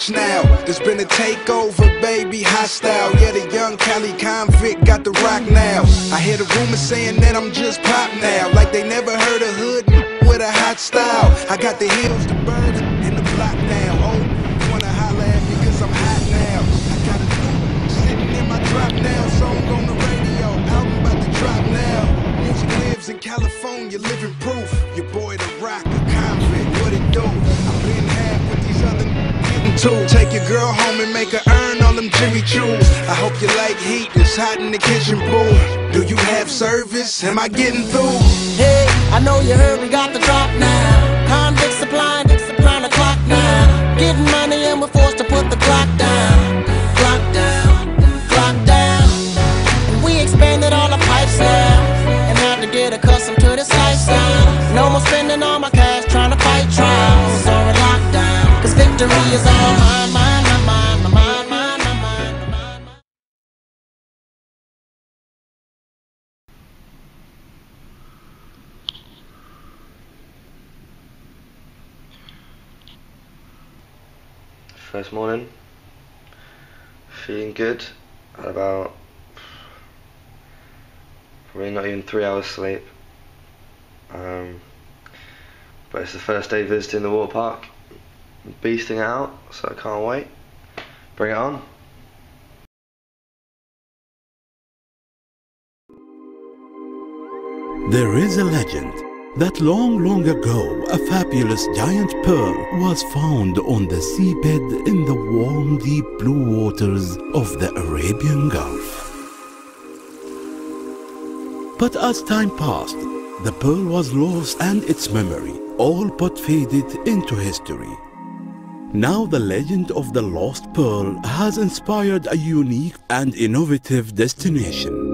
watch now. There's been a takeover, baby, hostile. Yeah, the young Cali convict got the rock now. I hear the rumors saying that I'm just pop now. Like they never heard a hood with a hot style. I got the heels, the birds, and the block now. Oh, wanna holla at me cause I'm hot now. I got a new sitting in my drop now. Song on the radio, album about to drop now. Music lives in California, living proof. Your boy the rock, a convict, what it do? I've been half with these other too. Take your girl home and make her earn all them Jimmy Choo's. I hope you like heat, it's hot in the kitchen pool. Do you have service? Am I getting through? Hey, I know you heard we got the drop now. Convict supplying, supplying the clock now. Getting money and we're forced to put the First morning, feeling good. Had about probably not even three hours sleep. Um, but it's the first day visiting the water park. Beasting it out, so I can't wait. Bring it on. There is a legend that long, long ago a fabulous giant pearl was found on the seabed in the warm, deep blue waters of the Arabian Gulf. But as time passed, the pearl was lost and its memory all but faded into history. Now the legend of the lost pearl has inspired a unique and innovative destination.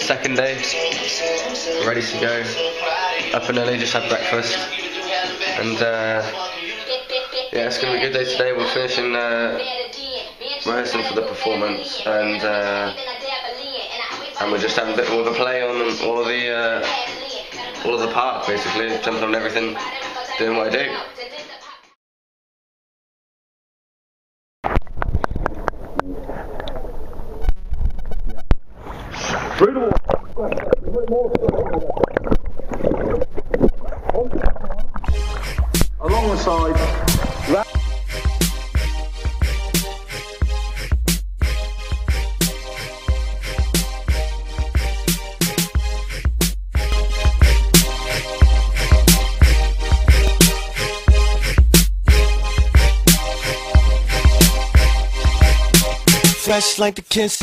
Second day, ready to go. Up and early, just had breakfast. And uh, yeah, it's gonna be a good day today. We're finishing uh, rehearsing for the performance, and uh, and we're just having a bit more of a play on all the uh, all of the park, basically, jumping on everything, doing what I do. Fresh like the kiss.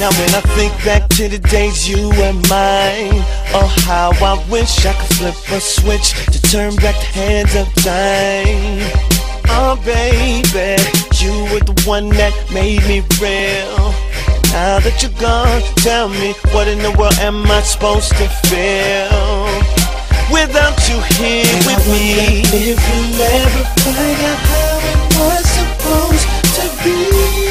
Now when I think back to the days you were mine Oh how I wish I could flip a switch To turn back the hands of time. Oh baby, you were the one that made me real. Now that you're gone, tell me What in the world am I supposed to feel? Without you here and with me If you ever find out how it was supposed to be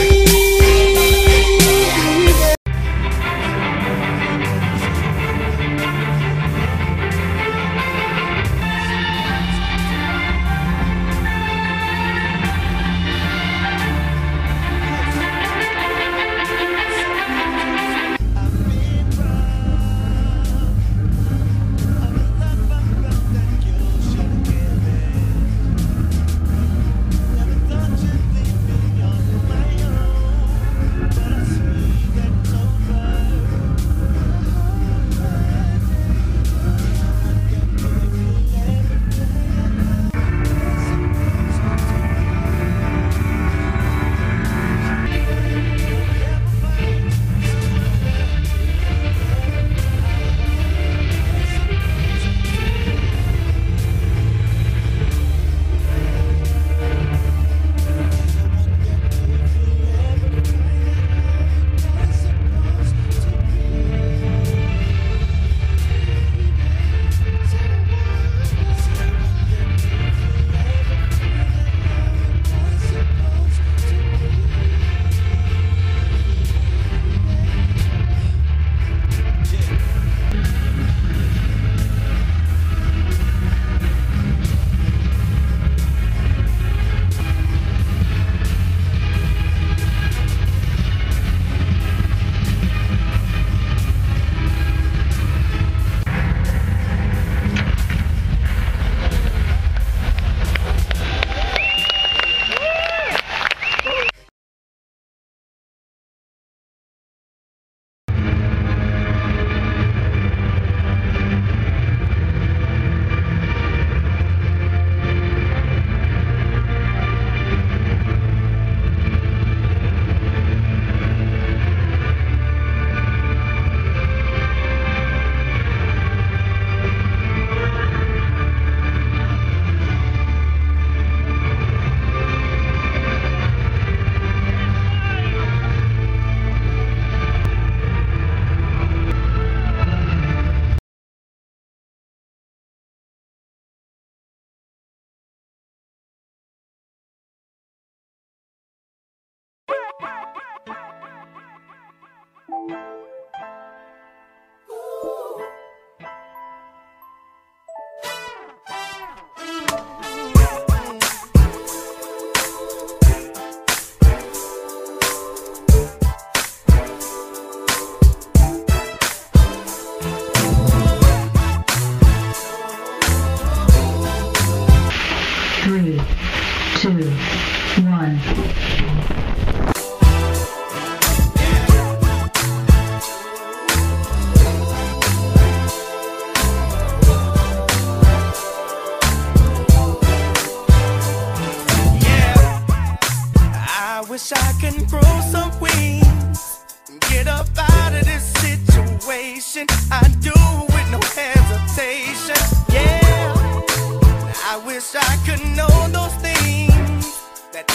wish I could know those things that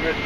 good.